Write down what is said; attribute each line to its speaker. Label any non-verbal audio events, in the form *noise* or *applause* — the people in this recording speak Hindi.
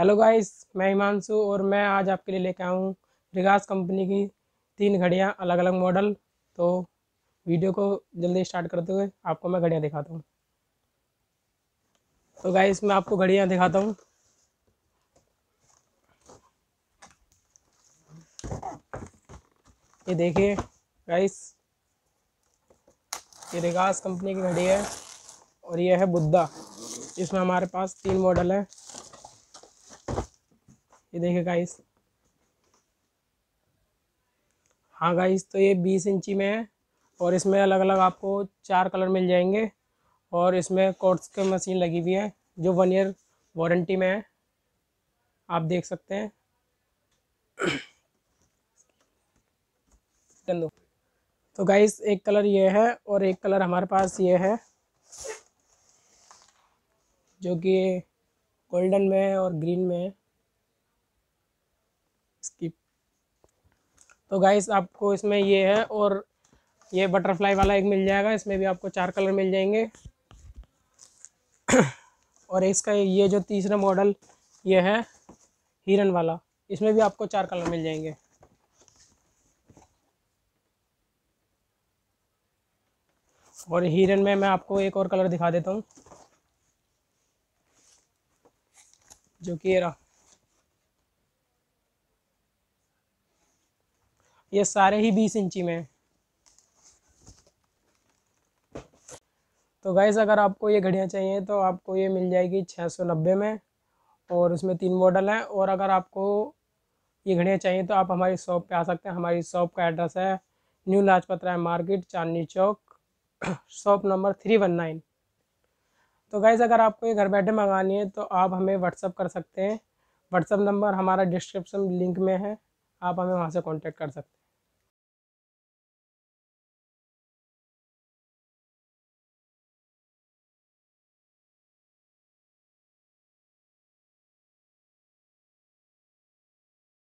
Speaker 1: हेलो गाइस मैं हिमांशु और मैं आज आपके लिए लेकर आया हूँ रिगास कंपनी की तीन घड़ियाँ अलग अलग मॉडल तो वीडियो को जल्दी स्टार्ट करते हुए आपको मैं घड़ियाँ दिखाता हूँ। तो गाइस मैं आपको घड़ियाँ दिखाता हूँ। ये देखिए गाइस ये रिगास कंपनी की घड़ी है और ये है बुद्धा। इसमें हमारे पास तीन मॉडल है। ये देखिए गाइस हाँ गाइस तो ये बीस इंची में है और इसमें अलग अलग आपको चार कलर मिल जाएँगे और इसमें कोर्ट्स की मशीन लगी हुई है, जो वन ईयर वारंटी में है। आप देख सकते हैं। *coughs* तो गाइस एक कलर ये है और एक कलर हमारे पास ये है, जो कि गोल्डन में है और ग्रीन में है। तो गाइस आपको इसमें ये है और ये बटरफ्लाई वाला एक मिल जाएगा। इसमें भी आपको चार कलर मिल जाएँगे। *coughs* और इसका ये जो तीसरा मॉडल ये है हिरन वाला। इसमें भी आपको चार कलर मिल जाएँगे। और हिरन में मैं आपको एक और कलर दिखा देता हूँ, जो कि रहा। ये सारे ही बीस इंची में तो गाइज़ अगर आपको ये घड़ियाँ चाहिए तो आपको ये मिल जाएगी छः सौ नब्बे में, और उसमें तीन मॉडल हैं। और अगर आपको ये घड़ियाँ चाहिए तो आप हमारी शॉप पे आ सकते हैं। हमारी शॉप का एड्रेस है new Lajpat Rai market, Chandni Chowk shop number three one nine तो गाइज़ अगर आपको ये घर बैठे मंगानी है तो आप हमें व्हाट्सअप कर सकते हैं। व्हाट्सअप नंबर हमारा डिस्क्रिप्शन लिंक में है। आप हमें वहाँ से कॉन्टेक्ट कर सकते हैं।